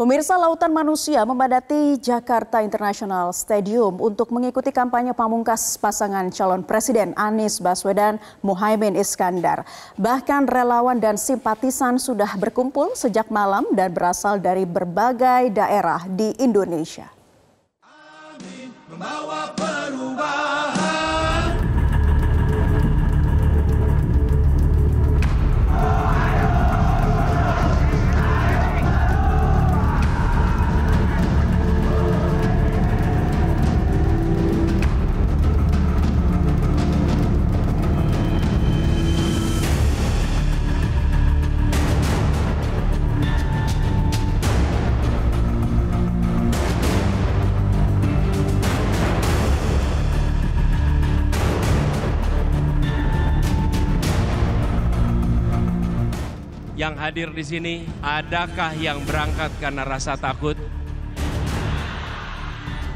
Pemirsa Lautan Manusia memadati Jakarta International Stadium untuk mengikuti kampanye pamungkas pasangan calon presiden Anies Baswedan Muhaimin Iskandar. Bahkan relawan dan simpatisan sudah berkumpul sejak malam dan berasal dari berbagai daerah di Indonesia. Amin, yang hadir di sini, adakah yang berangkat karena rasa takut?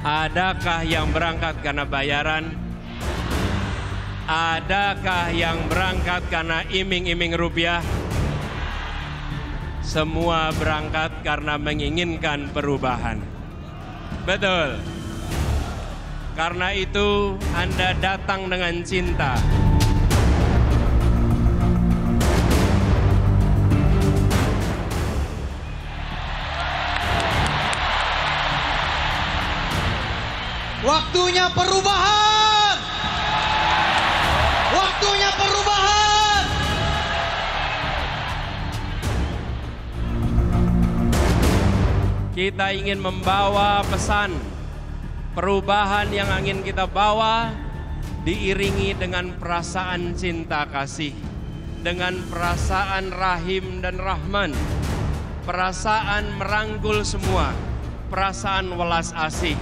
Adakah yang berangkat karena bayaran? Adakah yang berangkat karena iming-iming rupiah? Semua berangkat karena menginginkan perubahan. Betul. Karena itu Anda datang dengan cinta. Waktunya perubahan. Waktunya perubahan. Kita ingin membawa pesan perubahan yang ingin kita bawa diiringi dengan perasaan cinta kasih, dengan perasaan rahim dan rahman, perasaan merangkul semua, perasaan welas asih.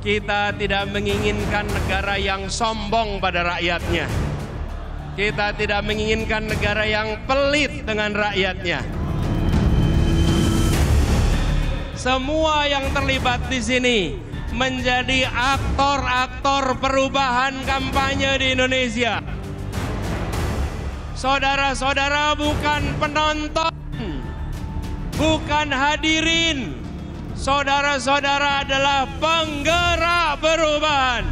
Kita tidak menginginkan negara yang sombong pada rakyatnya. Kita tidak menginginkan negara yang pelit dengan rakyatnya. Semua yang terlibat di sini menjadi aktor-aktor perubahan kampanye di Indonesia. Saudara-saudara bukan penonton, bukan hadirin, saudara-saudara adalah penggerak perubahan.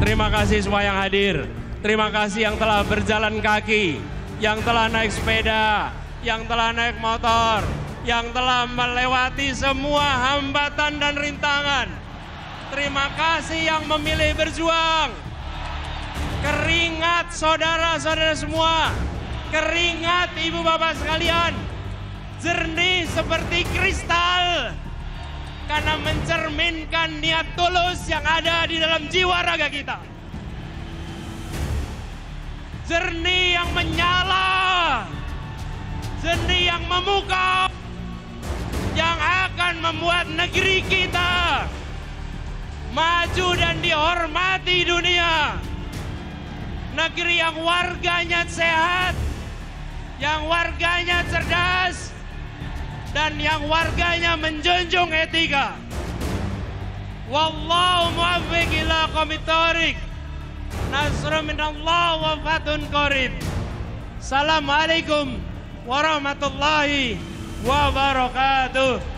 Terima kasih semua yang hadir. Terima kasih yang telah berjalan kaki, yang telah naik sepeda, yang telah naik motor, yang telah melewati semua hambatan dan rintangan. Terima kasih yang memilih berjuang. Keringat saudara-saudara semua, keringat ibu bapak sekalian, jernih seperti kristal karena mencerminkan niat tulus yang ada di dalam jiwa raga kita. Jernih yang menyala, jernih yang memukau, yang akan membuat negeri kita maju dan dihormati dunia. Negeri yang warganya sehat, yang warganya cerdas, dan yang warganya menjunjung etika. Wallahu muwaffiq ila qomit Nasrun minallah wa fatun qarib. Assalamualaikum warahmatullahi wabarakatuh.